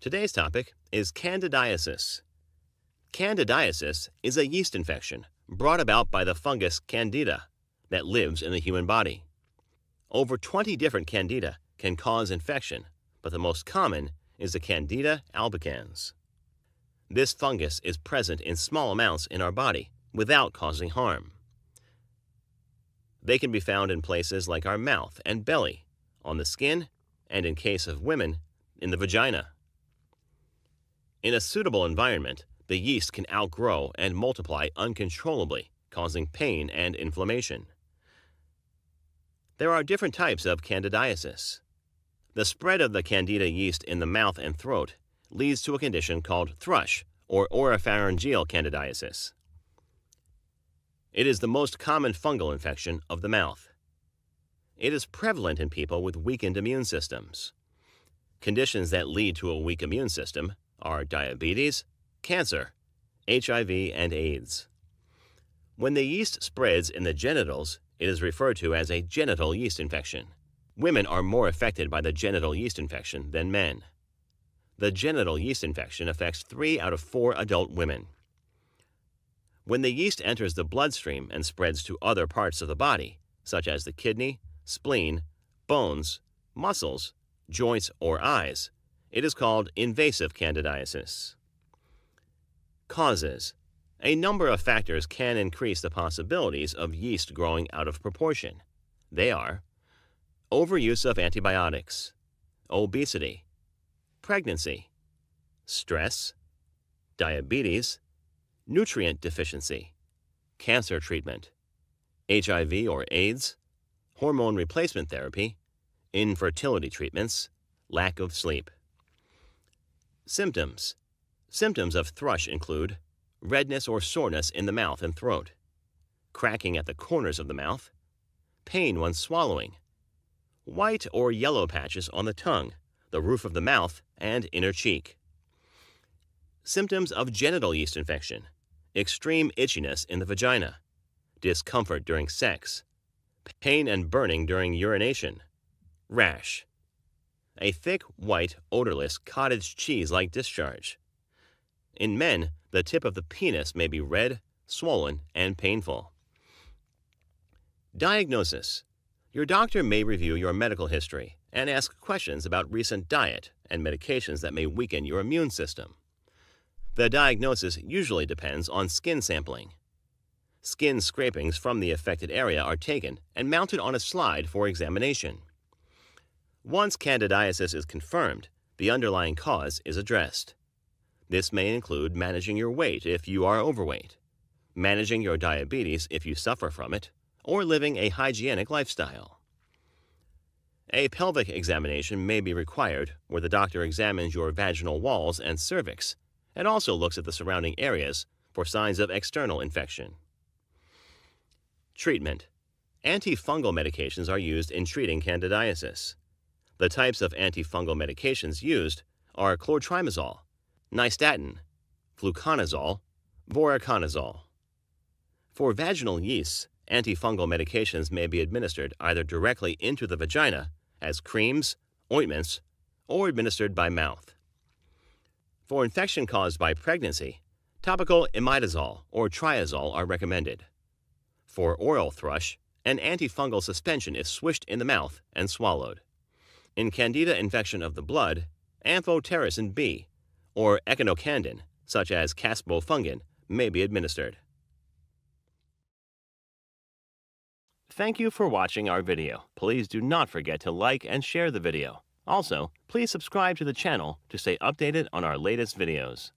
Today's topic is candidiasis. Candidiasis is a yeast infection brought about by the fungus Candida that lives in the human body. Over 20 different Candida can cause infection, but the most common is the Candida albicans. This fungus is present in small amounts in our body without causing harm. They can be found in places like our mouth and belly, on the skin, and in case of women, in the vagina. In a suitable environment, the yeast can outgrow and multiply uncontrollably, causing pain and inflammation. There are different types of candidiasis. The spread of the candida yeast in the mouth and throat leads to a condition called thrush or oropharyngeal candidiasis. It is the most common fungal infection of the mouth. It is prevalent in people with weakened immune systems. Conditions that lead to a weak immune system are diabetes, cancer, HIV, and AIDS. When the yeast spreads in the genitals, it is referred to as a genital yeast infection. Women are more affected by the genital yeast infection than men. The genital yeast infection affects 3 out of 4 adult women. When the yeast enters the bloodstream and spreads to other parts of the body, such as the kidney, spleen, bones, muscles, joints, or eyes, it is called invasive candidiasis. Causes A number of factors can increase the possibilities of yeast growing out of proportion. They are overuse of antibiotics, obesity, pregnancy, stress, diabetes, nutrient deficiency, cancer treatment, HIV or AIDS, hormone replacement therapy, infertility treatments, lack of sleep. Symptoms. Symptoms of thrush include redness or soreness in the mouth and throat, cracking at the corners of the mouth, pain when swallowing, white or yellow patches on the tongue, the roof of the mouth, and inner cheek. Symptoms of genital yeast infection. Extreme itchiness in the vagina, discomfort during sex, pain and burning during urination, rash, a thick, white, odorless cottage cheese like discharge. In men, the tip of the penis may be red, swollen, and painful. Diagnosis your doctor may review your medical history and ask questions about recent diet and medications that may weaken your immune system. The diagnosis usually depends on skin sampling. Skin scrapings from the affected area are taken and mounted on a slide for examination. Once candidiasis is confirmed, the underlying cause is addressed. This may include managing your weight if you are overweight, managing your diabetes if you suffer from it, or living a hygienic lifestyle. A pelvic examination may be required where the doctor examines your vaginal walls and cervix and also looks at the surrounding areas for signs of external infection. Treatment Antifungal medications are used in treating candidiasis. The types of antifungal medications used are clotrimazole, nystatin, fluconazole, voriconazole. For vaginal yeasts, Antifungal medications may be administered either directly into the vagina as creams, ointments, or administered by mouth. For infection caused by pregnancy, topical imidazole or triazole are recommended. For oral thrush, an antifungal suspension is swished in the mouth and swallowed. In candida infection of the blood, amphotericin B or echinocandin, such as caspofungin, may be administered. Thank you for watching our video. Please do not forget to like and share the video. Also, please subscribe to the channel to stay updated on our latest videos.